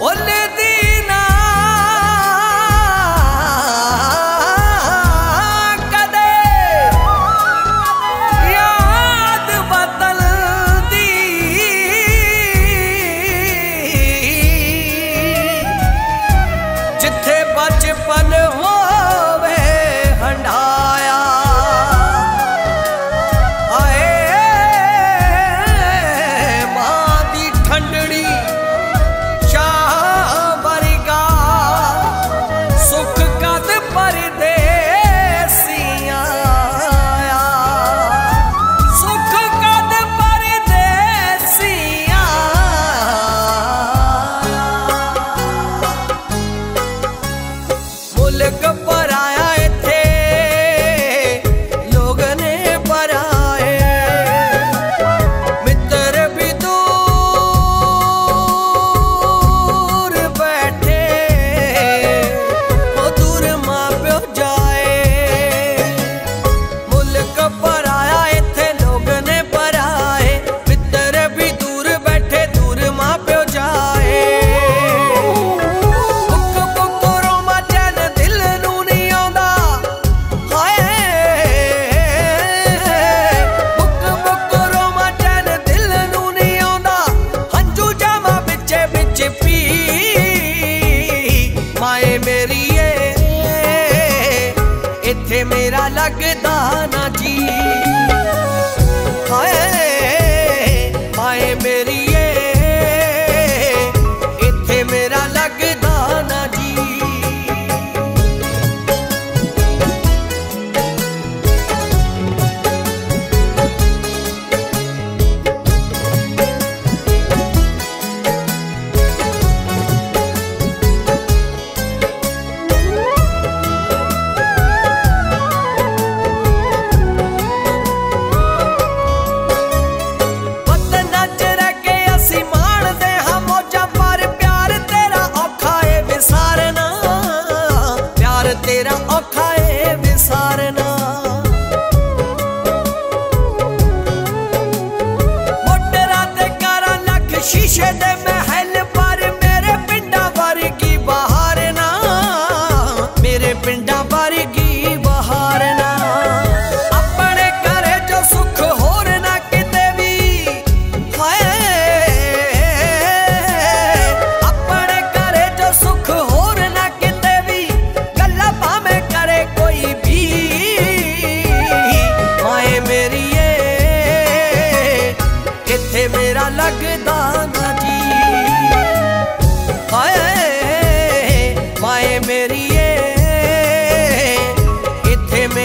Oley! दाना जी।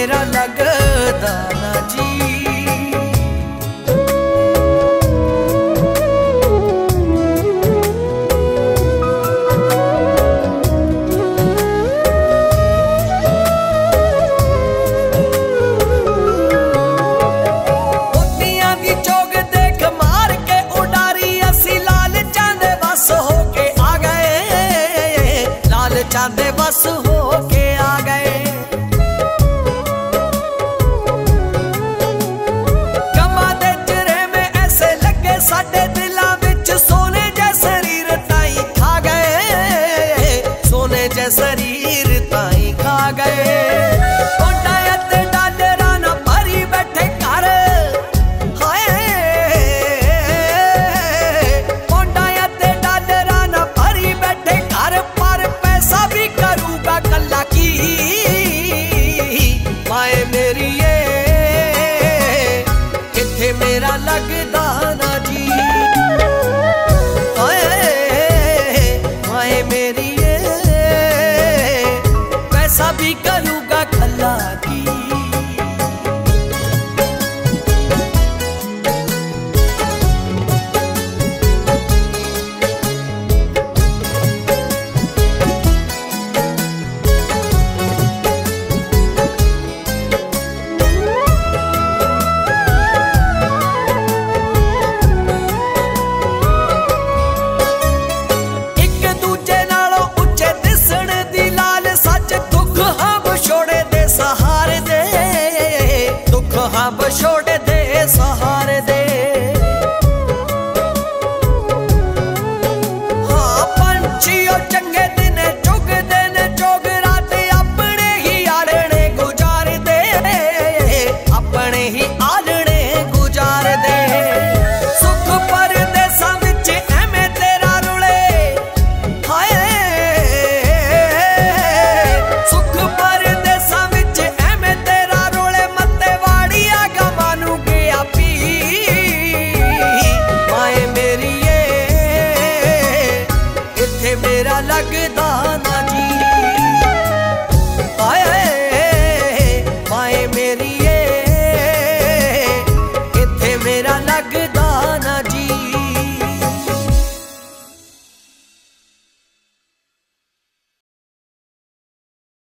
मेरा लग लगदा जी। आए माए मेरी पैसा भी करूँगा खल्ला की। good